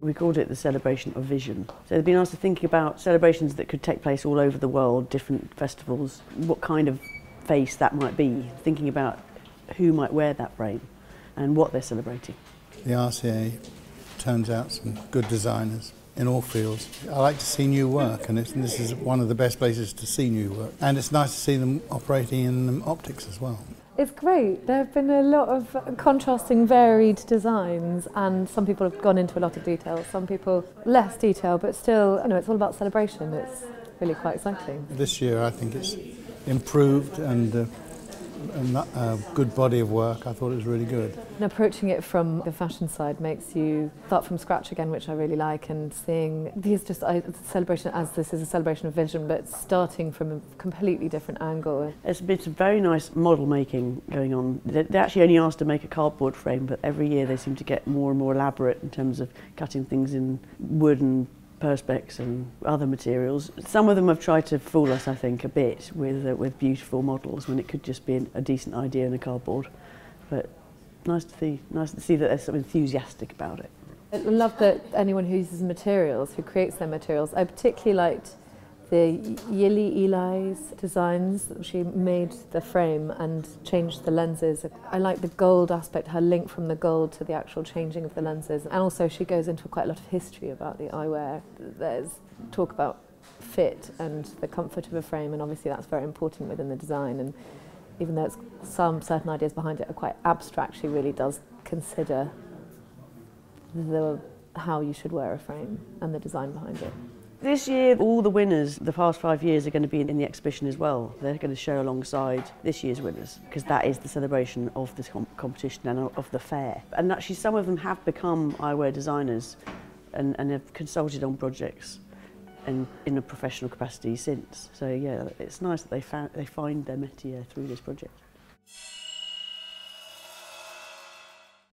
We called it the celebration of vision. So they've been asked to think about celebrations that could take place all over the world, different festivals, what kind of face that might be, thinking about who might wear that frame and what they're celebrating. The RCA turns out some good designers in all fields. I like to see new work, and this is one of the best places to see new work. And it's nice to see them operating in optics as well. It's great. There have been a lot of contrasting, varied designs, and some people have gone into a lot of detail, some people less detail, but still, you know, it's all about celebration. It's really quite exciting. This year, I think it's improved and uh, a good body of work. I thought it was really good. And approaching it from the fashion side makes you start from scratch again, which I really like, and seeing these just a celebration as this is a celebration of vision, but starting from a completely different angle. It's been some very nice model making going on. They actually only asked to make a cardboard frame, but every year they seem to get more and more elaborate in terms of cutting things in wood and perspex and other materials. Some of them have tried to fool us, I think, a bit with uh, with beautiful models when it could just be a decent idea in a cardboard. But nice to see, nice to see that they're so enthusiastic about it. I love that anyone who uses materials, who creates their materials. I particularly liked the Yili Eli's designs. She made the frame and changed the lenses. I like the gold aspect, her link from the gold to the actual changing of the lenses. And also she goes into quite a lot of history about the eyewear. There's talk about fit and the comfort of a frame and obviously that's very important within the design and even though it's some certain ideas behind it are quite abstract, she really does consider the how you should wear a frame and the design behind it. This year, all the winners the past five years are going to be in the exhibition as well. They're going to show alongside this year's winners because that is the celebration of com competition and of the fair. And actually, some of them have become eyewear designers and, and have consulted on projects and in a professional capacity since. So yeah, it's nice that they, found, they find their métier through this project.